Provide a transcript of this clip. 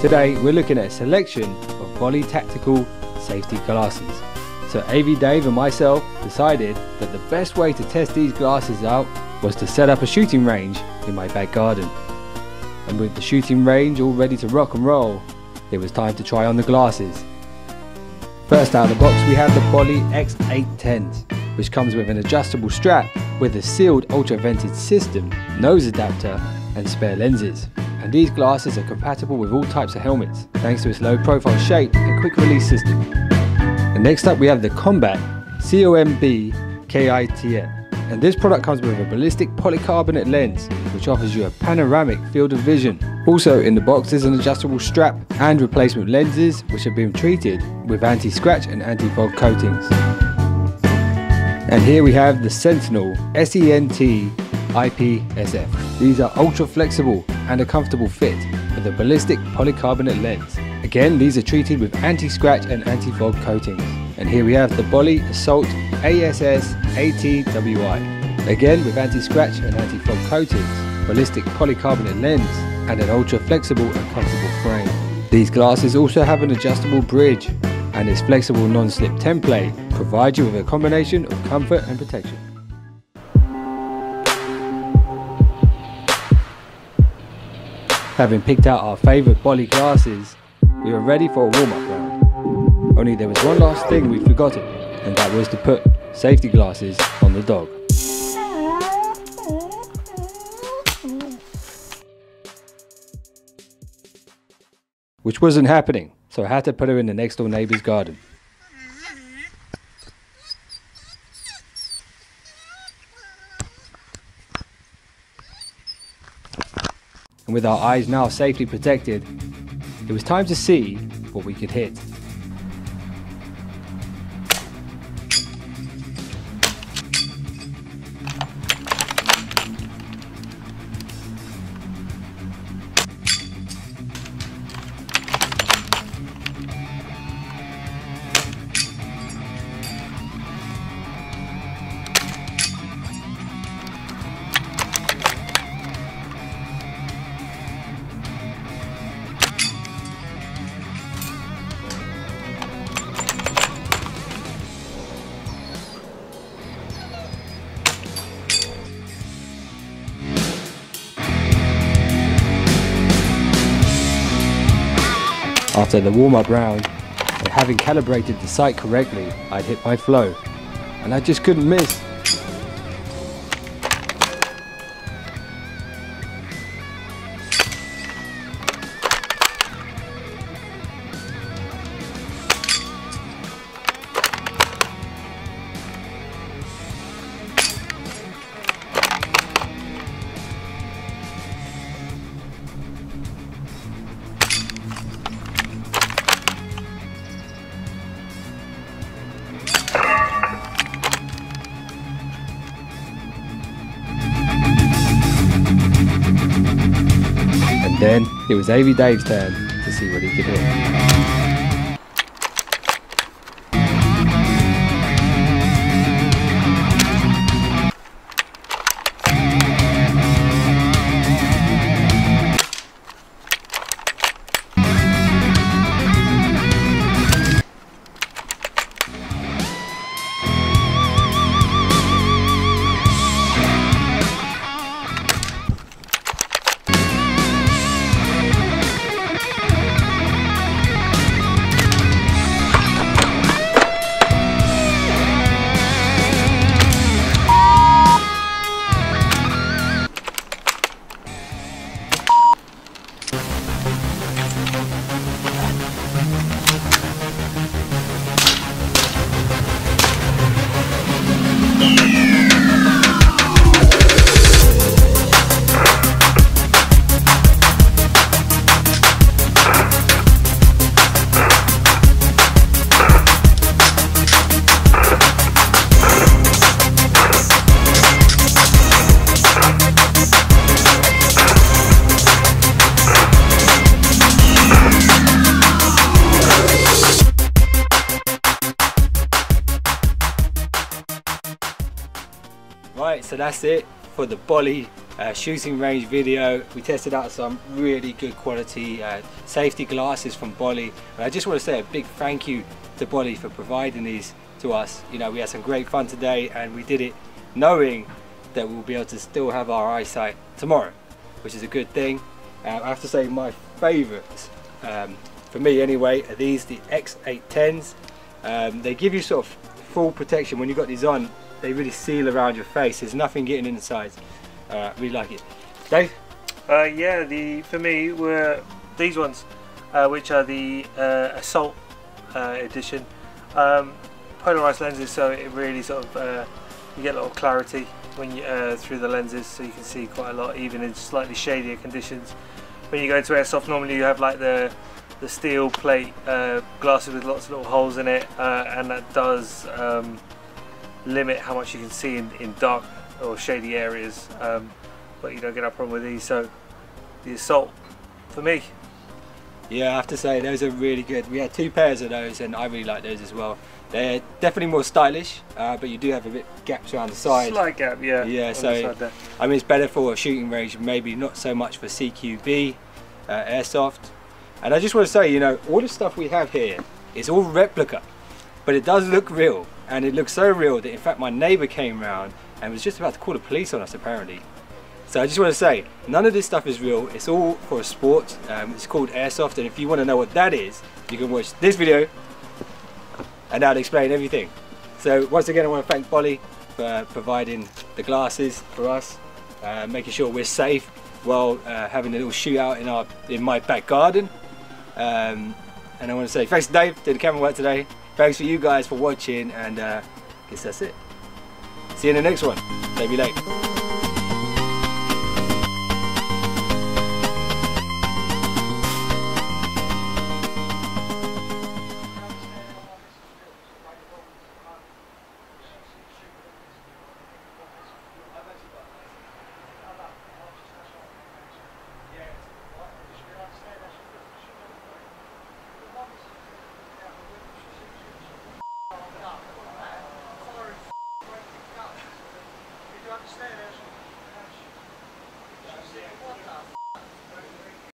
Today we're looking at a selection of Bolle Tactical safety glasses. So AV Dave and myself decided that the best way to test these glasses out was to set up a shooting range in my back garden. And with the shooting range all ready to rock and roll, it was time to try on the glasses. First out of the box we have the Bolle X810s, which comes with an adjustable strap with a sealed ultra vented system, nose adapter and spare lenses and these glasses are compatible with all types of helmets thanks to its low profile shape and quick release system. And next up we have the Combat COMB KITN and this product comes with a ballistic polycarbonate lens which offers you a panoramic field of vision. Also in the box is an adjustable strap and replacement lenses which have been treated with anti-scratch and anti-fog coatings. And here we have the Sentinel SENT IPSF. These are ultra flexible and a comfortable fit with a ballistic polycarbonate lens. Again, these are treated with anti-scratch and anti-fog coatings. And here we have the Bolle Assault ASS ATWI. Again with anti-scratch and anti-fog coatings, ballistic polycarbonate lens, and an ultra flexible and comfortable frame. These glasses also have an adjustable bridge, and its flexible non-slip template provides you with a combination of comfort and protection. Having picked out our favourite Bolle glasses, we were ready for a warm-up round. Only there was one last thing we'd forgotten, and that was to put safety glasses on the dog. Which wasn't happening, so I had to put her in the next door neighbour's garden. And with our eyes now safely protected, it was time to see what we could hit. After the warm-up round, and having calibrated the sight correctly, I'd hit my flow, and I just couldn't miss. Then it was AV Dave's turn to see what he could hit. Right, so that's it for the Bolle uh, shooting range video. We tested out some really good quality uh, safety glasses from Bolle. And I just want to say a big thank you to Bolle for providing these to us. You know, we had some great fun today and we did it knowing that we'll be able to still have our eyesight tomorrow, which is a good thing. Uh, I have to say my favourites, um, for me anyway, are these, the X810s. Um, they give you sort of full protection when you've got these on. They really seal around your face. There's nothing getting inside. Uh, really like it. Dave? Uh, yeah, the for me were these ones, uh, which are the uh, Assault uh, edition. Um, polarized lenses, so it really sort of uh, you get a lot of clarity when you through the lenses, so you can see quite a lot, even in slightly shadier conditions. When you go into airsoft, normally you have like the the steel plate glasses with lots of little holes in it, and that does um, limit how much you can see in, in dark or shady areas um, but you don't get a problem with these. So the assault for me. Yeah I have to say those are really good. We had two pairs of those and I really like those as well. They're definitely more stylish uh, but you do have a bit gaps around the side. Slight gap yeah yeah so I mean it's better for a shooting range maybe not so much for CQB uh, airsoft. And I just want to say you know all the stuff we have here is all replica but it does look real and it looks so real that in fact my neighbor came round and was just about to call the police on us apparently. So I just want to say, none of this stuff is real. It's all for a sport. Um, it's called airsoft, and if you want to know what that is, you can watch this video, and that'll explain everything. So once again, I want to thank Bolle for providing the glasses for us, uh, making sure we're safe while uh, having a little shootout in our in my back garden. Um, and I want to say thanks to Dave, did the camera work today. Thanks for you guys for watching, and uh, I guess that's it. See you in the next one. Maybe late. What the